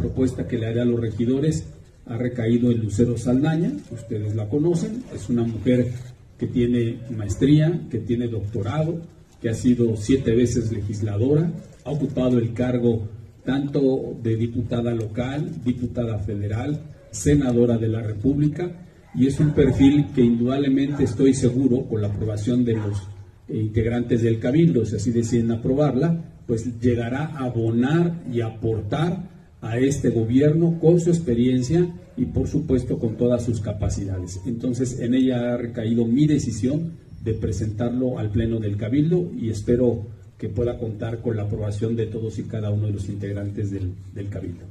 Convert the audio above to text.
propuesta que le haré a los regidores ha recaído en Lucero Saldaña, ustedes la conocen, es una mujer que tiene maestría, que tiene doctorado, que ha sido siete veces legisladora, ha ocupado el cargo tanto de diputada local, diputada federal, senadora de la República, y es un perfil que indudablemente estoy seguro, con la aprobación de los integrantes del Cabildo, si así deciden aprobarla, pues llegará a abonar y aportar a este gobierno con su experiencia y por supuesto con todas sus capacidades. Entonces en ella ha recaído mi decisión de presentarlo al Pleno del Cabildo y espero que pueda contar con la aprobación de todos y cada uno de los integrantes del, Cabildo.